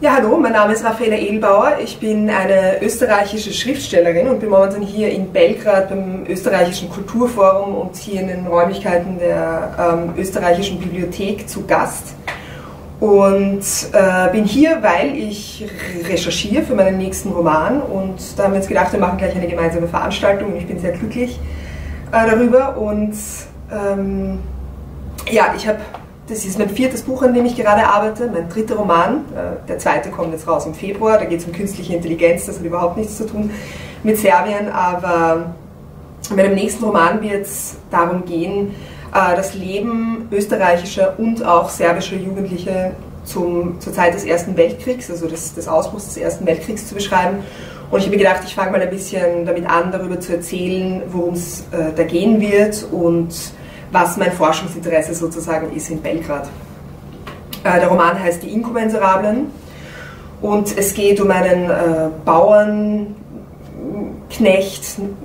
Ja, hallo, mein Name ist Raffaella Edelbauer. Ich bin eine österreichische Schriftstellerin und bin momentan hier in Belgrad beim österreichischen Kulturforum und hier in den Räumlichkeiten der ähm, österreichischen Bibliothek zu Gast. Und äh, bin hier, weil ich recherchiere für meinen nächsten Roman und da haben wir uns gedacht, wir machen gleich eine gemeinsame Veranstaltung und ich bin sehr glücklich äh, darüber. Und ähm, ja, ich habe das ist mein viertes Buch, an dem ich gerade arbeite, mein dritter Roman. Äh, der zweite kommt jetzt raus im Februar. Da geht es um künstliche Intelligenz, das hat überhaupt nichts zu tun mit Serbien. Aber bei dem nächsten Roman wird es darum gehen, äh, das Leben österreichischer und auch serbischer Jugendliche zum, zur Zeit des Ersten Weltkriegs, also des, des Ausbruchs des Ersten Weltkriegs zu beschreiben. Und ich habe mir gedacht, ich fange mal ein bisschen damit an, darüber zu erzählen, worum es äh, da gehen wird und was mein Forschungsinteresse sozusagen ist in Belgrad. Äh, der Roman heißt Die Inkommensurablen und es geht um einen äh, Bauernknecht,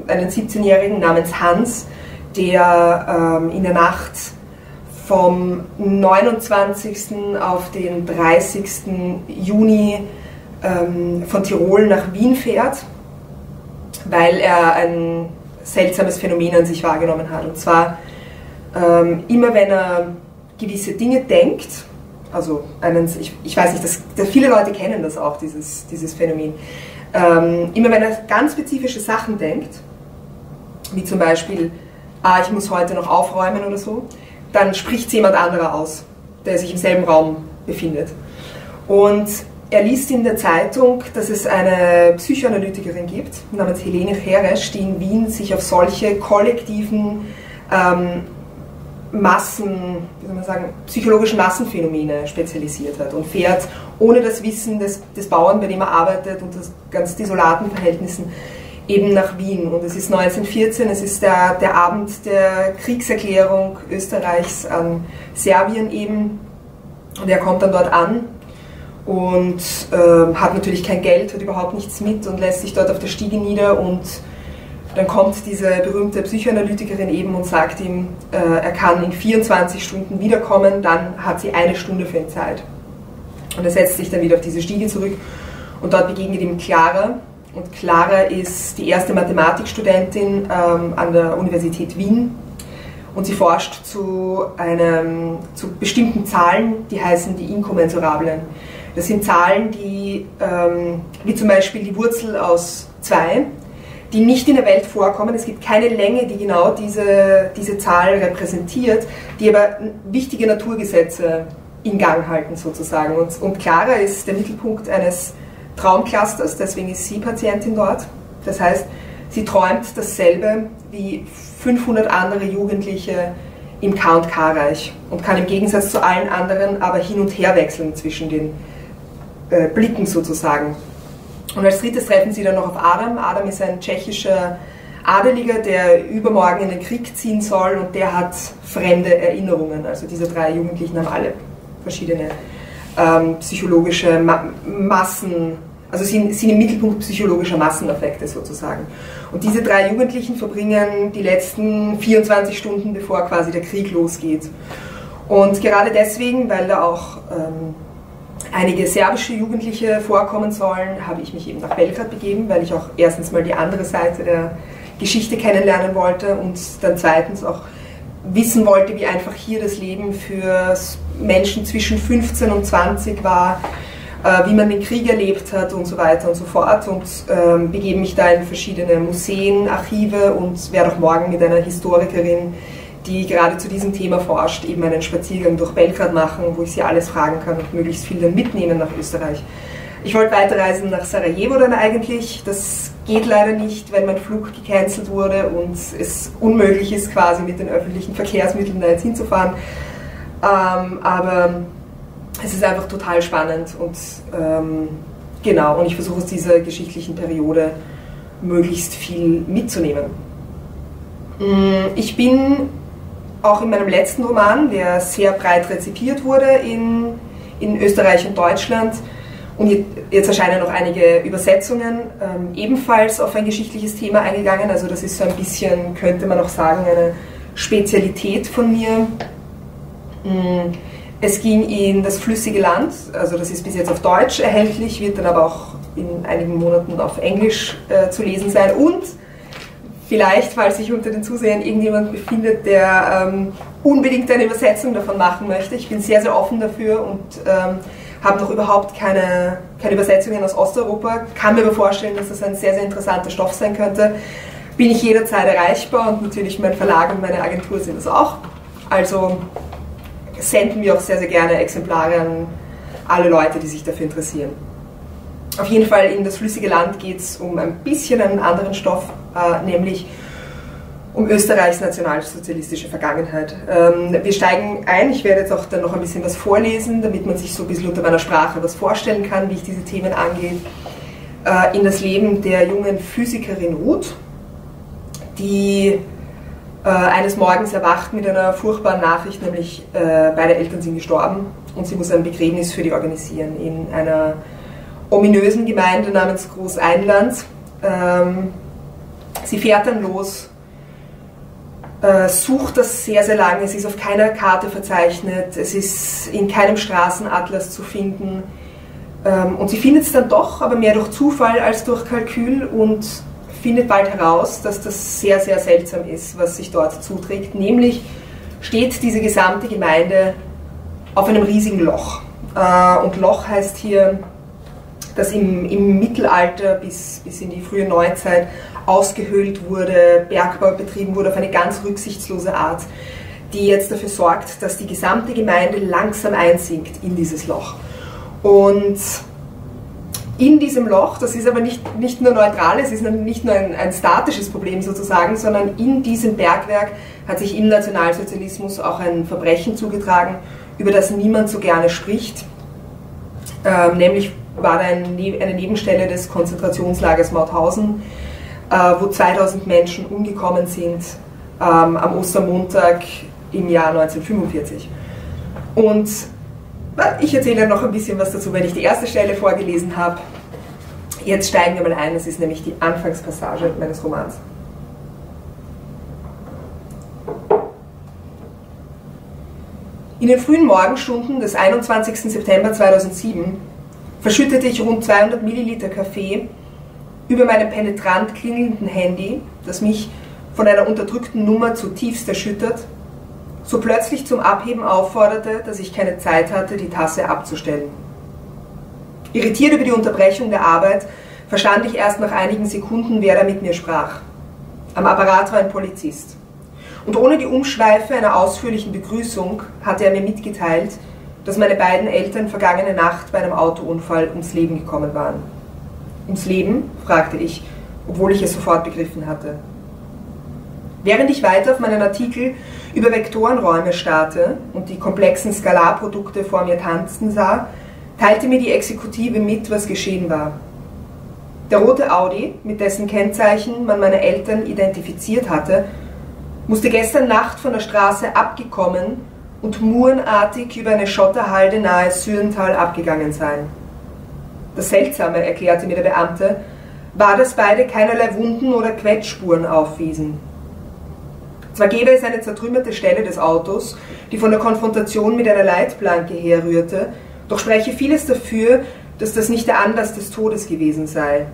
einen 17-Jährigen namens Hans, der ähm, in der Nacht vom 29. auf den 30. Juni ähm, von Tirol nach Wien fährt, weil er ein seltsames Phänomen an sich wahrgenommen hat. Und zwar ähm, immer wenn er gewisse Dinge denkt, also einen, ich, ich weiß nicht, das, viele Leute kennen das auch, dieses, dieses Phänomen, ähm, immer wenn er ganz spezifische Sachen denkt, wie zum Beispiel, ah, ich muss heute noch aufräumen oder so, dann spricht es jemand anderer aus, der sich im selben Raum befindet. Und er liest in der Zeitung, dass es eine Psychoanalytikerin gibt, namens Helene Cheresch, die in Wien sich auf solche kollektiven ähm, Massen, wie soll man sagen, psychologischen Massenphänomene spezialisiert hat und fährt ohne das Wissen des, des Bauern, bei dem er arbeitet und das ganz desolaten Verhältnissen eben nach Wien. Und es ist 1914, es ist der, der Abend der Kriegserklärung Österreichs an Serbien eben. Und er kommt dann dort an und äh, hat natürlich kein Geld, hat überhaupt nichts mit und lässt sich dort auf der Stiege nieder und dann kommt diese berühmte Psychoanalytikerin eben und sagt ihm, äh, er kann in 24 Stunden wiederkommen, dann hat sie eine Stunde für ihn Zeit. Und er setzt sich dann wieder auf diese Stiege zurück und dort begegnet ihm Clara. Und Clara ist die erste Mathematikstudentin ähm, an der Universität Wien und sie forscht zu, einem, zu bestimmten Zahlen, die heißen die Inkommensurablen. Das sind Zahlen, die, ähm, wie zum Beispiel die Wurzel aus 2, die nicht in der Welt vorkommen. Es gibt keine Länge, die genau diese, diese Zahl repräsentiert, die aber wichtige Naturgesetze in Gang halten sozusagen. Und, und Clara ist der Mittelpunkt eines Traumclusters, deswegen ist sie Patientin dort. Das heißt, sie träumt dasselbe wie 500 andere Jugendliche im K&K-Reich und kann im Gegensatz zu allen anderen aber hin und her wechseln zwischen den äh, Blicken sozusagen. Und als drittes treffen sie dann noch auf Adam. Adam ist ein tschechischer Adeliger, der übermorgen in den Krieg ziehen soll und der hat fremde Erinnerungen. Also diese drei Jugendlichen haben alle verschiedene ähm, psychologische Ma Massen, also sind, sind im Mittelpunkt psychologischer Massenaffekte sozusagen. Und diese drei Jugendlichen verbringen die letzten 24 Stunden, bevor quasi der Krieg losgeht. Und gerade deswegen, weil da auch ähm, einige serbische Jugendliche vorkommen sollen, habe ich mich eben nach Belgrad begeben, weil ich auch erstens mal die andere Seite der Geschichte kennenlernen wollte und dann zweitens auch wissen wollte, wie einfach hier das Leben für Menschen zwischen 15 und 20 war, äh, wie man den Krieg erlebt hat und so weiter und so fort. Und ähm, begebe mich da in verschiedene Museen, Archive und werde auch morgen mit einer Historikerin die gerade zu diesem Thema forscht, eben einen Spaziergang durch Belgrad machen, wo ich sie alles fragen kann und möglichst viel dann mitnehmen nach Österreich. Ich wollte weiterreisen nach Sarajevo dann eigentlich. Das geht leider nicht, weil mein Flug gecancelt wurde und es unmöglich ist, quasi mit den öffentlichen Verkehrsmitteln da jetzt hinzufahren. Ähm, aber es ist einfach total spannend und ähm, genau, und ich versuche aus dieser geschichtlichen Periode möglichst viel mitzunehmen. Mm, ich bin auch in meinem letzten Roman, der sehr breit rezipiert wurde in, in Österreich und Deutschland. Und jetzt erscheinen noch einige Übersetzungen, ähm, ebenfalls auf ein geschichtliches Thema eingegangen. Also das ist so ein bisschen, könnte man auch sagen, eine Spezialität von mir. Mm, Es ging in das flüssige Land, also das ist bis jetzt auf Deutsch erhältlich, wird dann aber auch in einigen Monaten auf Englisch äh, zu lesen sein. Und vielleicht, falls sich unter den Zusehern irgendjemand befindet, der ähm, unbedingt eine Übersetzung davon machen möchte. Ich bin sehr, sehr offen dafür und ähm, habe noch überhaupt keine, keine Übersetzungen aus Osteuropa. Kann mir aber vorstellen, dass das ein sehr, sehr interessanter Stoff sein könnte. Bin ich jederzeit erreichbar und natürlich mein Verlag und meine Agentur sind es auch. Also senden wir auch sehr, sehr gerne Exemplare an alle Leute, die sich dafür interessieren. Auf jeden Fall in das flüssige Land geht es um ein bisschen einen anderen Stoff, nämlich um Österreichs nationalsozialistische Vergangenheit. Ähm, wir steigen ein, ich werde jetzt auch dann noch ein bisschen was vorlesen, damit man sich so ein bisschen unter meiner Sprache was vorstellen kann, wie ich diese Themen angehe, äh, in das Leben der jungen Physikerin Ruth, die äh, eines Morgens erwacht mit einer furchtbaren Nachricht, nämlich äh, beide Eltern sind gestorben und sie muss ein Begräbnis für die organisieren in einer ominösen Gemeinde namens Großeinland. Ähm, sie fährt dann los, äh, sucht das sehr, sehr lange, es ist auf keiner Karte verzeichnet, es ist in keinem Straßenatlas zu finden. Ähm, und sie findet es dann doch, aber mehr durch Zufall als durch Kalkül und findet bald heraus, dass das sehr, sehr seltsam ist, was sich dort zuträgt. Nämlich steht diese gesamte Gemeinde auf einem riesigen Loch. Äh, und Loch heißt hier, dass im, im Mittelalter bis, bis in die frühe Neuzeit ausgehöhlt wurde, Bergbau betrieben wurde auf eine ganz rücksichtslose Art, die jetzt dafür sorgt, dass die gesamte Gemeinde langsam einsinkt in dieses Loch. Und in diesem Loch, das ist aber nicht, nicht nur neutral, es ist nicht nur ein, ein statisches Problem sozusagen, sondern in diesem Bergwerk hat sich im Nationalsozialismus auch ein Verbrechen zugetragen, über das niemand so gerne spricht. Ähm, nämlich war da ein, eine Nebenstelle des Konzentrationslagers Mauthausen, wo 2000 Menschen umgekommen sind ähm, am Ostermontag im Jahr 1945. Und ich erzähle noch ein bisschen was dazu, wenn ich die erste Stelle vorgelesen habe. Jetzt steigen wir mal ein, das ist nämlich die Anfangspassage meines Romans. In den frühen Morgenstunden des 21. September 2007 verschüttete ich rund 200 Milliliter Kaffee über meinem penetrant klingelnden Handy, das mich von einer unterdrückten Nummer zutiefst erschüttert so plötzlich zum Abheben aufforderte, dass ich keine Zeit hatte, die Tasse abzustellen. Irritiert über die Unterbrechung der Arbeit, verstand ich erst nach einigen Sekunden, wer da mit mir sprach. Am Apparat war ein Polizist. Und ohne die Umschweife einer ausführlichen Begrüßung hatte er mir mitgeteilt, dass meine beiden Eltern vergangene Nacht bei einem Autounfall ums Leben gekommen waren. Ums Leben? fragte ich, obwohl ich es sofort begriffen hatte. Während ich weiter auf meinen Artikel über Vektorenräume starrte und die komplexen Skalarprodukte vor mir tanzen sah, teilte mir die Exekutive mit, was geschehen war. Der rote Audi, mit dessen Kennzeichen man meine Eltern identifiziert hatte, musste gestern Nacht von der Straße abgekommen und murenartig über eine Schotterhalde nahe Sürental abgegangen sein. Das Seltsame, erklärte mir der Beamte, war, dass beide keinerlei Wunden oder Quetschspuren aufwiesen. Zwar gäbe es eine zertrümmerte Stelle des Autos, die von der Konfrontation mit einer Leitplanke herrührte, doch spreche vieles dafür, dass das nicht der Anlass des Todes gewesen sei.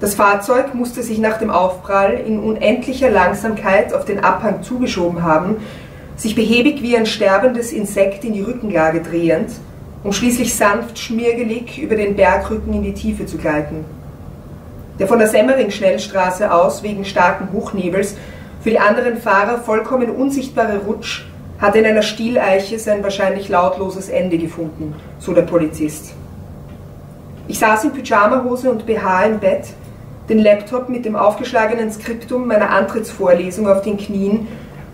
Das Fahrzeug musste sich nach dem Aufprall in unendlicher Langsamkeit auf den Abhang zugeschoben haben, sich behäbig wie ein sterbendes Insekt in die Rückenlage drehend, um schließlich sanft schmiergelig über den Bergrücken in die Tiefe zu gleiten. Der von der Semmering-Schnellstraße aus wegen starken Hochnebels für die anderen Fahrer vollkommen unsichtbare Rutsch hatte in einer Stieleiche sein wahrscheinlich lautloses Ende gefunden, so der Polizist. Ich saß in Pyjamahose und BH im Bett, den Laptop mit dem aufgeschlagenen Skriptum meiner Antrittsvorlesung auf den Knien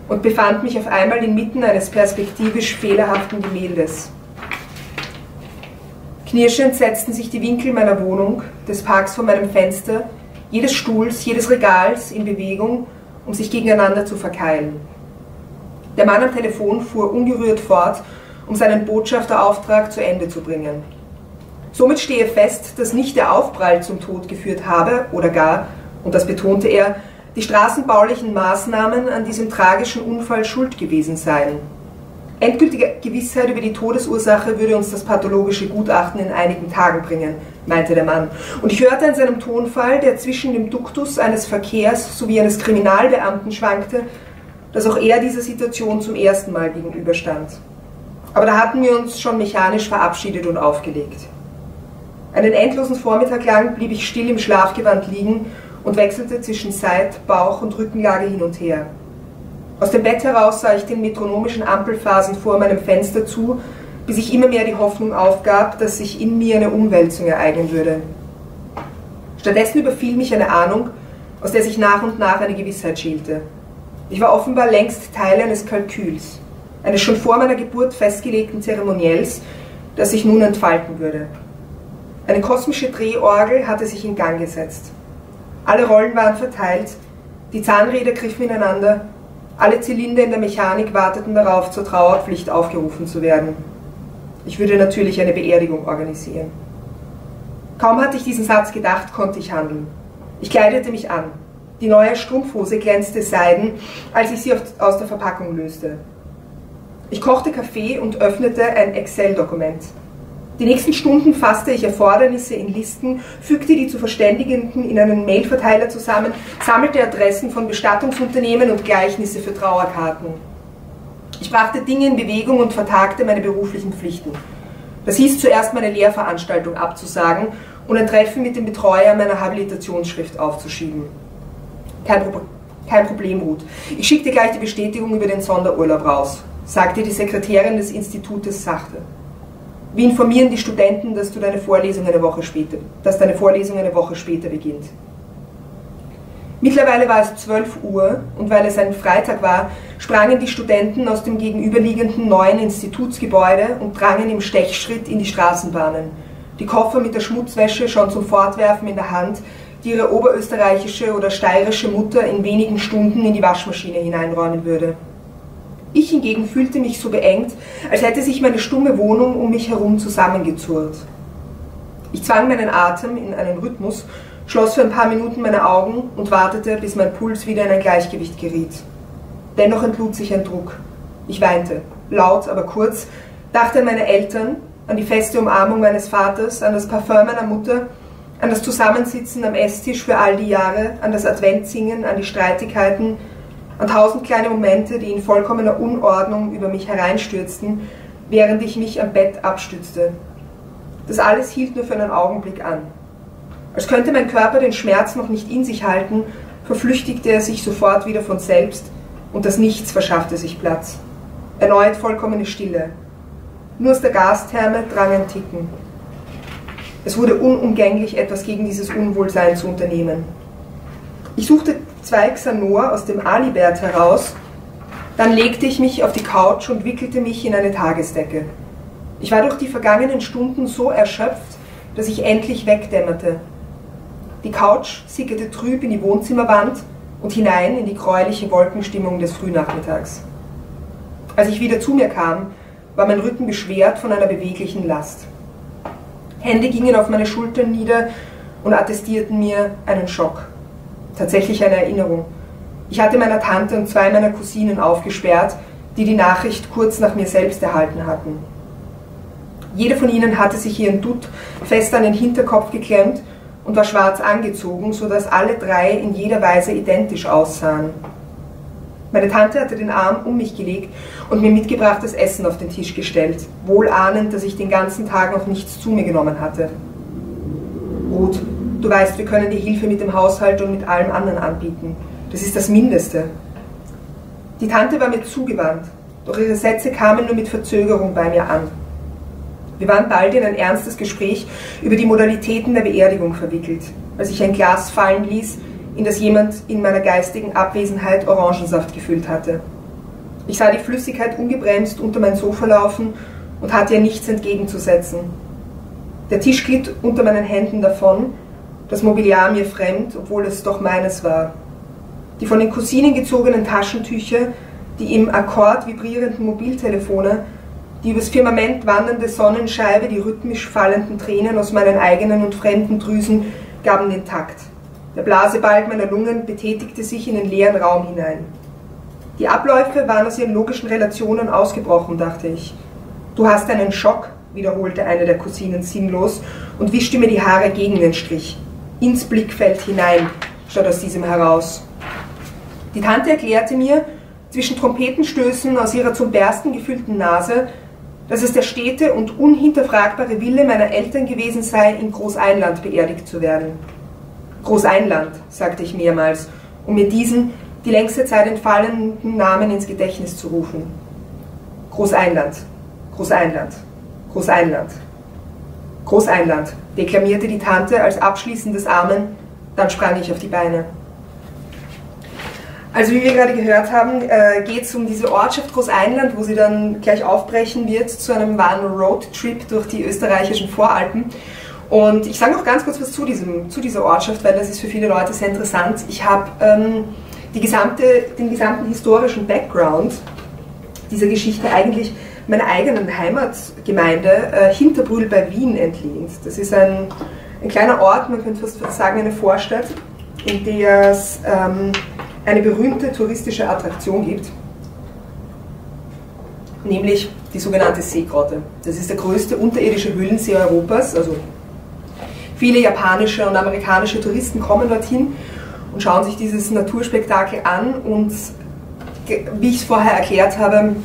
und befand mich auf einmal inmitten eines perspektivisch fehlerhaften Gemäldes. Knirschend setzten sich die Winkel meiner Wohnung, des Parks vor meinem Fenster, jedes Stuhls, jedes Regals in Bewegung um sich gegeneinander zu verkeilen. Der Mann am Telefon fuhr ungerührt fort, um seinen Botschafterauftrag zu Ende zu bringen. Somit stehe fest, dass nicht der Aufprall zum Tod geführt habe oder gar, und das betonte er, die straßenbaulichen Maßnahmen an diesem tragischen Unfall schuld gewesen seien. Endgültige Gewissheit über die Todesursache würde uns das pathologische Gutachten in einigen Tagen bringen, meinte der Mann. Und ich hörte an seinem Tonfall, der zwischen dem Duktus eines Verkehrs sowie eines Kriminalbeamten schwankte, dass auch er dieser Situation zum ersten Mal gegenüberstand. Aber da hatten wir uns schon mechanisch verabschiedet und aufgelegt. Einen endlosen Vormittag lang blieb ich still im Schlafgewand liegen und wechselte zwischen Seit-, Bauch- und Rückenlage hin und her. Aus dem Bett heraus sah ich den metronomischen Ampelphasen vor meinem Fenster zu, bis ich immer mehr die Hoffnung aufgab, dass sich in mir eine Umwälzung ereignen würde. Stattdessen überfiel mich eine Ahnung, aus der sich nach und nach eine Gewissheit schielte. Ich war offenbar längst Teil eines Kalküls, eines schon vor meiner Geburt festgelegten Zeremoniells, das sich nun entfalten würde. Eine kosmische Drehorgel hatte sich in Gang gesetzt. Alle Rollen waren verteilt, die Zahnräder griffen ineinander alle Zylinder in der Mechanik warteten darauf, zur Trauerpflicht aufgerufen zu werden. Ich würde natürlich eine Beerdigung organisieren. Kaum hatte ich diesen Satz gedacht, konnte ich handeln. Ich kleidete mich an. Die neue Strumpfhose glänzte seiden, als ich sie aus der Verpackung löste. Ich kochte Kaffee und öffnete ein Excel-Dokument. Die nächsten Stunden fasste ich Erfordernisse in Listen, fügte die zu Verständigenden in einen Mailverteiler zusammen, sammelte Adressen von Bestattungsunternehmen und Gleichnisse für Trauerkarten. Ich brachte Dinge in Bewegung und vertagte meine beruflichen Pflichten. Das hieß zuerst meine Lehrveranstaltung abzusagen und ein Treffen mit dem Betreuer meiner Habilitationsschrift aufzuschieben. Kein, Pro kein Problem, Ruth. Ich schickte gleich die Bestätigung über den Sonderurlaub raus, sagte die Sekretärin des Institutes sachte. Wir informieren die Studenten, dass du deine Vorlesung eine Woche später, dass deine Vorlesung eine Woche später beginnt. Mittlerweile war es 12 Uhr und weil es ein Freitag war, sprangen die Studenten aus dem gegenüberliegenden neuen Institutsgebäude und drangen im Stechschritt in die Straßenbahnen. Die Koffer mit der Schmutzwäsche schon zum Fortwerfen in der Hand, die ihre oberösterreichische oder steirische Mutter in wenigen Stunden in die Waschmaschine hineinräumen würde. Ich hingegen fühlte mich so beengt, als hätte sich meine stumme Wohnung um mich herum zusammengezurrt. Ich zwang meinen Atem in einen Rhythmus, schloss für ein paar Minuten meine Augen und wartete, bis mein Puls wieder in ein Gleichgewicht geriet. Dennoch entlud sich ein Druck. Ich weinte, laut, aber kurz, dachte an meine Eltern, an die feste Umarmung meines Vaters, an das Parfum meiner Mutter, an das Zusammensitzen am Esstisch für all die Jahre, an das Adventsingen, an die Streitigkeiten, an tausend kleine Momente, die in vollkommener Unordnung über mich hereinstürzten, während ich mich am Bett abstützte. Das alles hielt nur für einen Augenblick an. Als könnte mein Körper den Schmerz noch nicht in sich halten, verflüchtigte er sich sofort wieder von selbst und das Nichts verschaffte sich Platz. Erneut vollkommene Stille. Nur aus der Gastherme drang ein Ticken. Es wurde unumgänglich, etwas gegen dieses Unwohlsein zu unternehmen. Ich suchte zwei Xanor aus dem Alibert heraus, dann legte ich mich auf die Couch und wickelte mich in eine Tagesdecke. Ich war durch die vergangenen Stunden so erschöpft, dass ich endlich wegdämmerte. Die Couch sickerte trüb in die Wohnzimmerwand und hinein in die gräuliche Wolkenstimmung des Frühnachmittags. Als ich wieder zu mir kam, war mein Rücken beschwert von einer beweglichen Last. Hände gingen auf meine Schultern nieder und attestierten mir einen Schock tatsächlich eine Erinnerung. Ich hatte meiner Tante und zwei meiner Cousinen aufgesperrt, die die Nachricht kurz nach mir selbst erhalten hatten. Jede von ihnen hatte sich ihren Dutt fest an den Hinterkopf geklemmt und war schwarz angezogen, sodass alle drei in jeder Weise identisch aussahen. Meine Tante hatte den Arm um mich gelegt und mir mitgebrachtes Essen auf den Tisch gestellt, wohl ahnend, dass ich den ganzen Tag noch nichts zu mir genommen hatte. Ruth, Du weißt, wir können dir Hilfe mit dem Haushalt und mit allem anderen anbieten. Das ist das Mindeste. Die Tante war mir zugewandt, doch ihre Sätze kamen nur mit Verzögerung bei mir an. Wir waren bald in ein ernstes Gespräch über die Modalitäten der Beerdigung verwickelt, als ich ein Glas fallen ließ, in das jemand in meiner geistigen Abwesenheit Orangensaft gefüllt hatte. Ich sah die Flüssigkeit ungebremst unter mein Sofa laufen und hatte ihr nichts entgegenzusetzen. Der Tisch glitt unter meinen Händen davon das Mobiliar mir fremd, obwohl es doch meines war. Die von den Cousinen gezogenen Taschentücher, die im Akkord vibrierenden Mobiltelefone, die übers Firmament wandernde Sonnenscheibe, die rhythmisch fallenden Tränen aus meinen eigenen und fremden Drüsen gaben den Takt. Der Blasebalg meiner Lungen betätigte sich in den leeren Raum hinein. Die Abläufe waren aus ihren logischen Relationen ausgebrochen, dachte ich. Du hast einen Schock, wiederholte eine der Cousinen sinnlos und wischte mir die Haare gegen den Strich. Ins Blickfeld hinein, statt aus diesem heraus. Die Tante erklärte mir, zwischen Trompetenstößen aus ihrer zum Bersten gefüllten Nase, dass es der stete und unhinterfragbare Wille meiner Eltern gewesen sei, in Großeinland beerdigt zu werden. Großeinland, sagte ich mehrmals, um mir diesen die längste Zeit entfallenen Namen ins Gedächtnis zu rufen. Großeinland, Großeinland, Großeinland, Großeinland, deklamierte die Tante als abschließendes Amen, dann sprang ich auf die Beine. Also wie wir gerade gehört haben, äh, geht es um diese Ortschaft Großeinland, wo sie dann gleich aufbrechen wird zu einem wahren Roadtrip durch die österreichischen Voralpen. Und ich sage noch ganz kurz was zu, diesem, zu dieser Ortschaft, weil das ist für viele Leute sehr interessant. Ich habe ähm, gesamte, den gesamten historischen Background dieser Geschichte eigentlich meiner eigenen Heimatgemeinde äh, Hinterbrühl bei Wien entlehnt. Das ist ein, ein kleiner Ort, man könnte fast sagen eine Vorstadt, in der es ähm, eine berühmte touristische Attraktion gibt, nämlich die sogenannte Seegrotte. Das ist der größte unterirdische Höhlensee Europas. Also viele japanische und amerikanische Touristen kommen dorthin und schauen sich dieses Naturspektakel an. Und wie ich es vorher erklärt habe,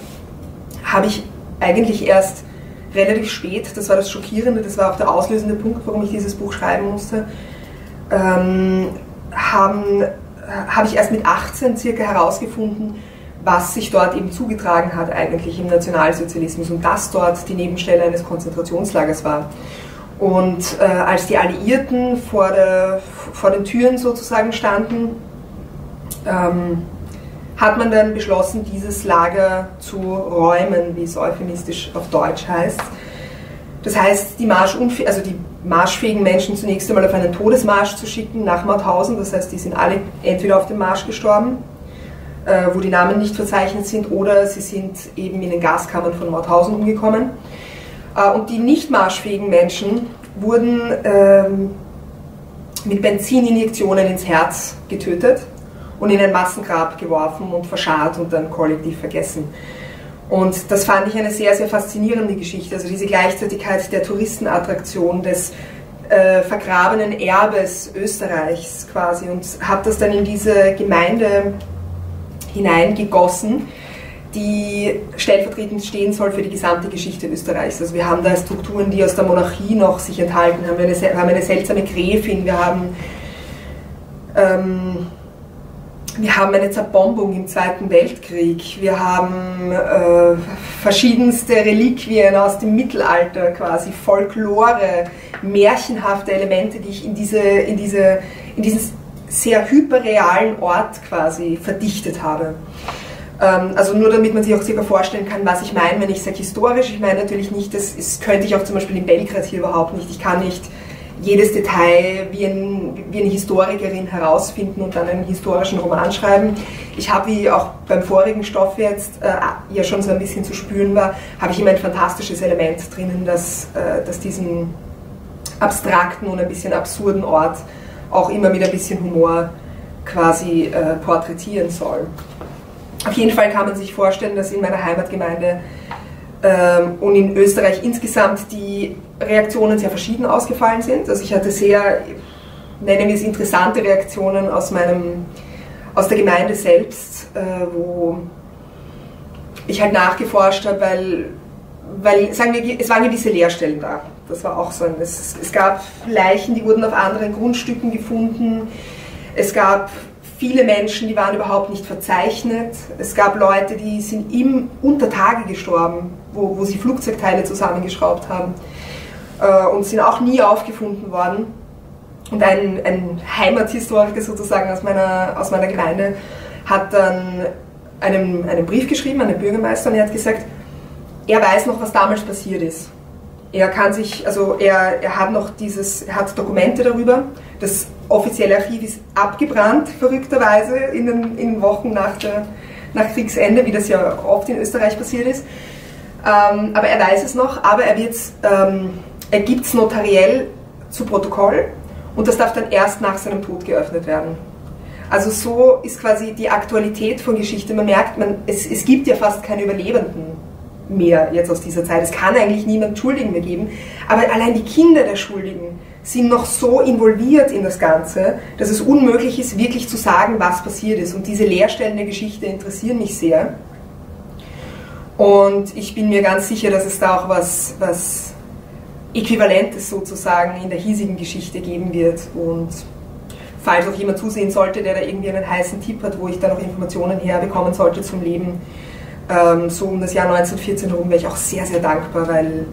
habe ich eigentlich erst relativ spät, das war das Schockierende, das war auch der auslösende Punkt, warum ich dieses Buch schreiben musste, ähm, habe ich erst mit 18 circa herausgefunden, was sich dort eben zugetragen hat eigentlich im Nationalsozialismus und dass dort die Nebenstelle eines Konzentrationslagers war. Und äh, als die Alliierten vor, der, vor den Türen sozusagen standen, ähm, hat man dann beschlossen, dieses Lager zu räumen, wie es euphemistisch auf Deutsch heißt. Das heißt, die, also die marschfähigen Menschen zunächst einmal auf einen Todesmarsch zu schicken nach Mauthausen. Das heißt, die sind alle entweder auf dem Marsch gestorben, äh, wo die Namen nicht verzeichnet sind, oder sie sind eben in den Gaskammern von Mauthausen umgekommen. Äh, und die nicht marschfähigen Menschen wurden ähm, mit Benzininjektionen ins Herz getötet und in ein Massengrab geworfen und verscharrt und dann kollektiv vergessen. Und das fand ich eine sehr, sehr faszinierende Geschichte. Also diese Gleichzeitigkeit der Touristenattraktion, des äh, vergrabenen Erbes Österreichs quasi und habe das dann in diese Gemeinde hineingegossen, die stellvertretend stehen soll für die gesamte Geschichte Österreichs. Also wir haben da Strukturen, die aus der Monarchie noch sich enthalten haben. Wir haben eine, seltsame Gräfin, wir haben ähm, wir haben eine Zerbombung im Zweiten Weltkrieg, wir haben äh, verschiedenste Reliquien aus dem Mittelalter, quasi Folklore, märchenhafte Elemente, die ich in, diese, in, diese, in diesen sehr hyperrealen Ort quasi verdichtet habe. Ähm, also nur damit man sich auch circa vorstellen kann, was ich meine, wenn ich sage historisch. Ich meine natürlich nicht, das könnte ich auch zum Beispiel in Belgrad hier überhaupt nicht. Ich kann nicht jedes Detail wie, ein, wie, eine Historikerin herausfinden und dann einen historischen Roman schreiben. Ich habe, wie auch beim vorigen Stoff jetzt äh, ja schon so ein bisschen zu spüren war, habe ich immer ein fantastisches Element drinnen, das, äh, das diesen abstrakten und ein bisschen absurden Ort auch immer mit ein bisschen Humor quasi äh, porträtieren soll. Auf jeden Fall kann man sich vorstellen, dass in meiner Heimatgemeinde und in Österreich insgesamt die Reaktionen sehr verschieden ausgefallen sind. Also ich hatte sehr, nennen wir es interessante Reaktionen aus, meinem, aus der Gemeinde selbst, äh, wo ich halt nachgeforscht habe, weil, weil sagen wir, es waren gewisse Leerstellen da. Das war auch so ein, es, es gab Leichen, die wurden auf anderen Grundstücken gefunden. Es gab viele Menschen, die waren überhaupt nicht verzeichnet. Es gab Leute, die sind im Untertage gestorben, wo, wo sie Flugzeugteile zusammengeschraubt haben äh, und sind auch nie aufgefunden worden. Und ein, ein Heimathistoriker sozusagen aus meiner, aus meiner Gemeinde hat dann einen, einen Brief geschrieben an den Bürgermeister und er hat gesagt, er weiß noch, was damals passiert ist. Er kann sich, also er, er hat noch dieses, er hat Dokumente darüber. Das offizielle Archiv ist abgebrannt, verrückterweise, in den, in Wochen nach, der, nach Kriegsende, wie das ja oft in Österreich passiert ist. Ähm, aber er weiß es noch, aber er, ähm, er gibt es notariell zu Protokoll und das darf dann erst nach seinem Tod geöffnet werden. Also so ist quasi die Aktualität von Geschichte. Man merkt, man, es, es gibt ja fast keine Überlebenden mehr jetzt aus dieser Zeit. Es kann eigentlich niemand Schuldigen mehr geben. Aber allein die Kinder der Schuldigen sind noch so involviert in das Ganze, dass es unmöglich ist, wirklich zu sagen, was passiert ist. Und diese Leerstellen der Geschichte interessieren mich sehr. Und ich bin mir ganz sicher, dass es da auch was, was Äquivalentes sozusagen in der hiesigen Geschichte geben wird. Und falls auch jemand zusehen sollte, der da irgendwie einen heißen Tipp hat, wo ich da noch Informationen herbekommen sollte zum Leben, ähm, so um das Jahr 1914 herum, wäre ich auch sehr, sehr dankbar, weil,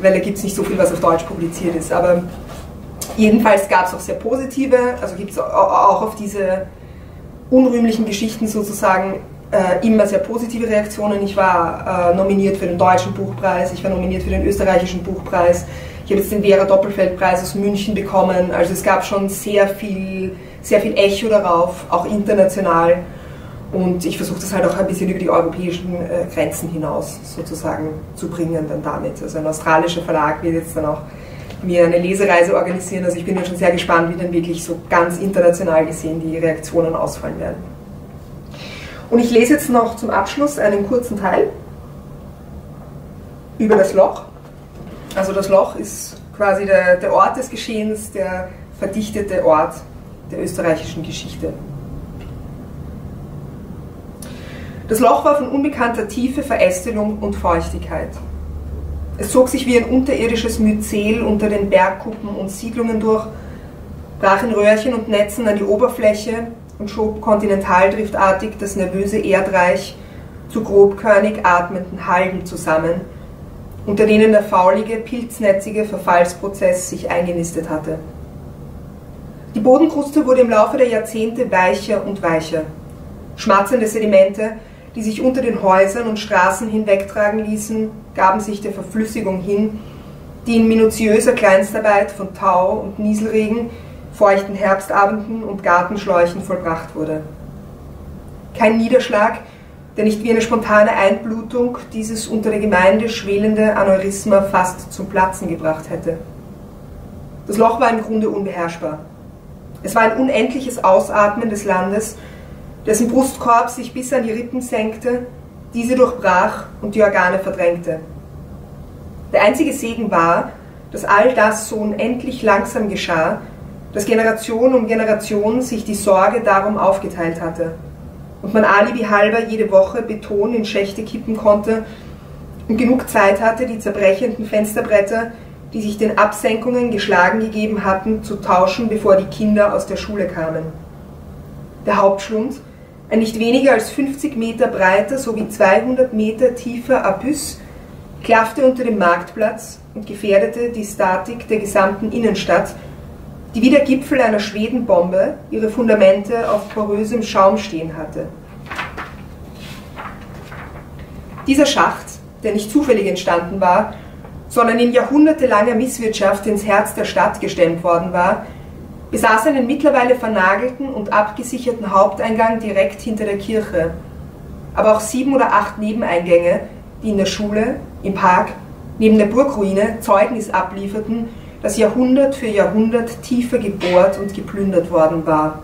weil da gibt es nicht so viel, was auf Deutsch publiziert ist. Aber jedenfalls gab es auch sehr positive, also gibt es auch auf diese unrühmlichen Geschichten sozusagen äh, immer sehr positive Reaktionen. Ich war äh, nominiert für den Deutschen Buchpreis, ich war nominiert für den Österreichischen Buchpreis. Ich habe jetzt den Vera Doppelfeld-Preis aus München bekommen. Also es gab schon sehr viel, sehr viel Echo darauf, auch international. Und ich versuche das halt auch ein bisschen über die europäischen äh, Grenzen hinaus sozusagen zu bringen dann damit. Also ein australischer Verlag wird jetzt dann auch mir eine Lesereise organisieren. Also ich bin ja schon sehr gespannt, wie dann wirklich so ganz international gesehen die Reaktionen ausfallen werden. Und ich lese jetzt noch zum Abschluss einen kurzen Teil über das Loch. Also das Loch ist quasi der, der Ort des Geschehens, der verdichtete Ort der österreichischen Geschichte. Das Loch war von unbekannter Tiefe, Verästelung und Feuchtigkeit. Es zog sich wie ein unterirdisches Myzel unter den Bergkuppen und Siedlungen durch, brach in Röhrchen und Netzen an die Oberfläche und schob kontinentaldriftartig das nervöse Erdreich zu grobkörnig atmenden Halden zusammen, unter denen der faulige, pilznetzige Verfallsprozess sich eingenistet hatte. Die Bodenkruste wurde im Laufe der Jahrzehnte weicher und weicher. Schmatzende Sedimente die sich unter den Häusern und Straßen hinwegtragen ließen, gaben sich der Verflüssigung hin, die in minutiöser Kleinstarbeit von Tau und Nieselregen, feuchten Herbstabenden und Gartenschläuchen vollbracht wurde. Kein Niederschlag, der nicht wie eine spontane Einblutung dieses unter der Gemeinde schwelende Aneurysma fast zum Platzen gebracht hätte. Das Loch war im Grunde unbeherrschbar. Es war ein unendliches Ausatmen des Landes, dessen Brustkorb sich bis an die Rippen senkte, diese durchbrach und die Organe verdrängte. Der einzige Segen war, dass all das so unendlich langsam geschah, dass Generation um Generation sich die Sorge darum aufgeteilt hatte und man alibi halber jede Woche Beton in Schächte kippen konnte und genug Zeit hatte, die zerbrechenden Fensterbretter, die sich den Absenkungen geschlagen gegeben hatten, zu tauschen, bevor die Kinder aus der Schule kamen. Der Hauptschlund, ein nicht weniger als 50 Meter breiter sowie 200 Meter tiefer Abyss klaffte unter dem Marktplatz und gefährdete die Statik der gesamten Innenstadt, die wie der Gipfel einer Schwedenbombe ihre Fundamente auf porösem Schaum stehen hatte. Dieser Schacht, der nicht zufällig entstanden war, sondern in jahrhundertelanger Misswirtschaft ins Herz der Stadt gestemmt worden war, besaß einen mittlerweile vernagelten und abgesicherten Haupteingang direkt hinter der Kirche, aber auch sieben oder acht Nebeneingänge, die in der Schule, im Park, neben der Burgruine Zeugnis ablieferten, dass Jahrhundert für Jahrhundert tiefer gebohrt und geplündert worden war.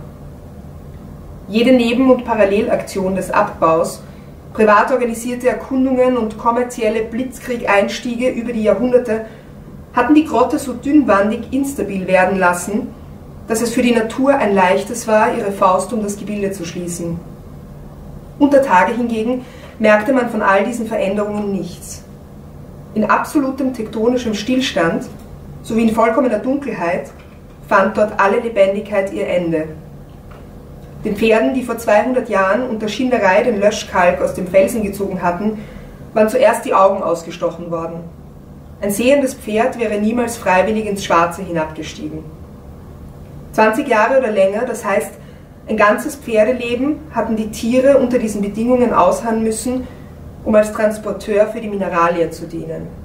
Jede Neben- und Parallelaktion des Abbaus, privat organisierte Erkundungen und kommerzielle Blitzkriegeinstiege über die Jahrhunderte hatten die Grotte so dünnwandig instabil werden lassen, dass es für die Natur ein leichtes war, ihre Faust um das Gebilde zu schließen. Unter Tage hingegen merkte man von all diesen Veränderungen nichts. In absolutem tektonischem Stillstand sowie in vollkommener Dunkelheit fand dort alle Lebendigkeit ihr Ende. Den Pferden, die vor 200 Jahren unter Schinderei den Löschkalk aus dem Felsen gezogen hatten, waren zuerst die Augen ausgestochen worden. Ein sehendes Pferd wäre niemals freiwillig ins Schwarze hinabgestiegen. 20 Jahre oder länger, das heißt ein ganzes Pferdeleben, hatten die Tiere unter diesen Bedingungen ausharren müssen, um als Transporteur für die Mineralien zu dienen.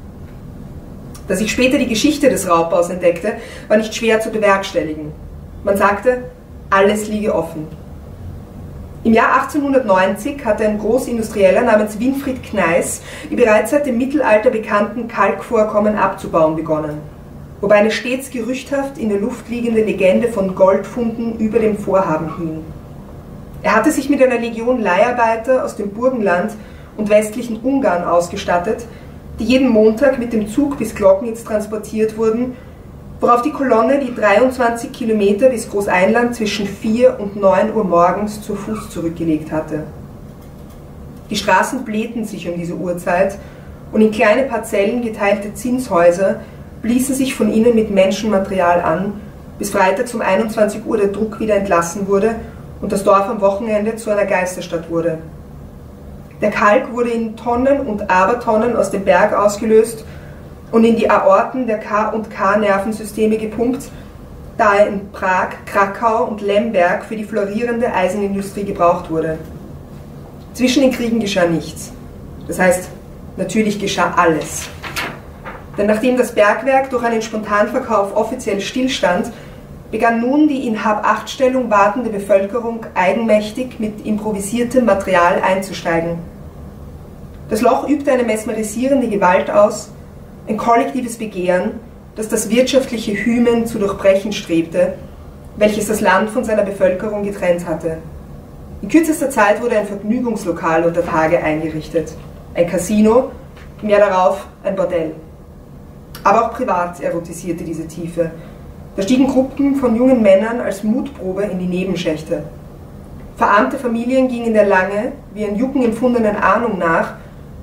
Dass ich später die Geschichte des Raubbaus entdeckte, war nicht schwer zu bewerkstelligen. Man sagte, alles liege offen. Im Jahr 1890 hatte ein Großindustrieller namens Winfried Kneis die bereits seit dem Mittelalter bekannten Kalkvorkommen abzubauen begonnen wobei eine stets gerüchthaft in der Luft liegende Legende von Goldfunden über dem Vorhaben hing. Er hatte sich mit einer Legion Leiharbeiter aus dem Burgenland und westlichen Ungarn ausgestattet, die jeden Montag mit dem Zug bis Glocknitz transportiert wurden, worauf die Kolonne die 23 Kilometer bis Großeinland zwischen 4 und 9 Uhr morgens zu Fuß zurückgelegt hatte. Die Straßen blähten sich um diese Uhrzeit und in kleine Parzellen geteilte Zinshäuser bliesen sich von innen mit Menschenmaterial an, bis Freitag um 21 Uhr der Druck wieder entlassen wurde und das Dorf am Wochenende zu einer Geisterstadt wurde. Der Kalk wurde in Tonnen und Abertonnen aus dem Berg ausgelöst und in die Aorten der K- und K-Nervensysteme gepumpt, da er in Prag, Krakau und Lemberg für die florierende Eisenindustrie gebraucht wurde. Zwischen den Kriegen geschah nichts. Das heißt, natürlich geschah alles. Denn nachdem das Bergwerk durch einen Spontanverkauf offiziell stillstand, begann nun die in Hab-Acht-Stellung wartende Bevölkerung eigenmächtig mit improvisiertem Material einzusteigen. Das Loch übte eine mesmerisierende Gewalt aus, ein kollektives Begehren, das das wirtschaftliche Hymen zu durchbrechen strebte, welches das Land von seiner Bevölkerung getrennt hatte. In kürzester Zeit wurde ein Vergnügungslokal unter Tage eingerichtet, ein Casino, im Jahr darauf ein Bordell. Aber auch privat erotisierte diese Tiefe. Da stiegen Gruppen von jungen Männern als Mutprobe in die Nebenschächte. Verarmte Familien gingen der lange, wie ein Jucken empfundenen Ahnung nach,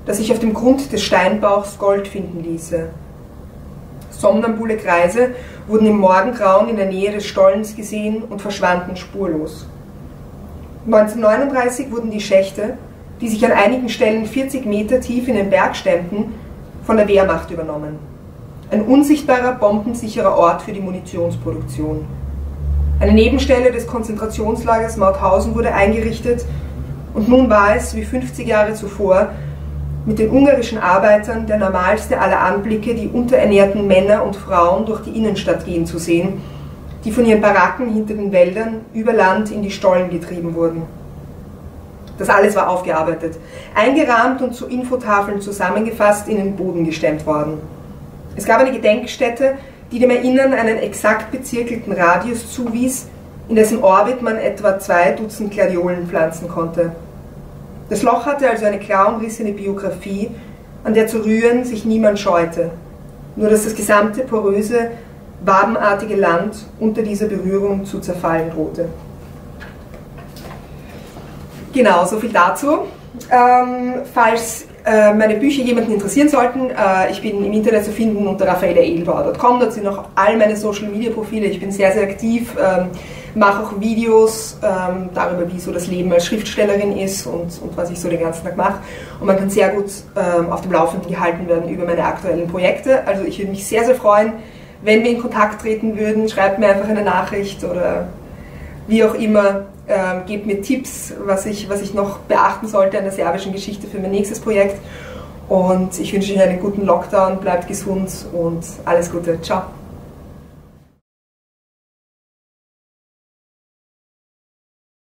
dass sich auf dem Grund des Steinbauchs Gold finden ließe. Somnambule Kreise wurden im Morgengrauen in der Nähe des Stollens gesehen und verschwanden spurlos. 1939 wurden die Schächte, die sich an einigen Stellen 40 Meter tief in den Berg stemmten, von der Wehrmacht übernommen. Ein unsichtbarer, bombensicherer Ort für die Munitionsproduktion. Eine Nebenstelle des Konzentrationslagers Mauthausen wurde eingerichtet und nun war es, wie 50 Jahre zuvor, mit den ungarischen Arbeitern der normalste aller Anblicke, die unterernährten Männer und Frauen durch die Innenstadt gehen zu sehen, die von ihren Baracken hinter den Wäldern über Land in die Stollen getrieben wurden. Das alles war aufgearbeitet, eingerahmt und zu Infotafeln zusammengefasst in den Boden gestemmt worden. Es gab eine Gedenkstätte, die dem Erinnern einen exakt bezirkelten Radius zuwies, in dessen Orbit man etwa zwei Dutzend Gladiolen pflanzen konnte. Das Loch hatte also eine klar umrissene Biografie, an der zu rühren sich niemand scheute, nur dass das gesamte poröse, wabenartige Land unter dieser Berührung zu zerfallen drohte. Genau, so viel dazu. Ähm, falls äh, meine Bücher jemanden interessieren sollten, äh, ich bin im Internet zu finden unter raffaelaedelbauer.com, dort sind noch all meine Social Media Profile, ich bin sehr, sehr aktiv. Ähm, mache auch Videos ähm, darüber, wie so das Leben als Schriftstellerin ist und, und was ich so den ganzen Tag mache. Und man kann sehr gut ähm, auf dem Laufenden gehalten werden über meine aktuellen Projekte. Also ich würde mich sehr, sehr freuen, wenn wir in Kontakt treten würden. Schreibt mir einfach eine Nachricht oder wie auch immer. Ähm, gebt mir Tipps, was ich, was ich noch beachten sollte an der serbischen Geschichte für mein nächstes Projekt. Und ich wünsche euch einen guten Lockdown, bleibt gesund und alles Gute. Ciao.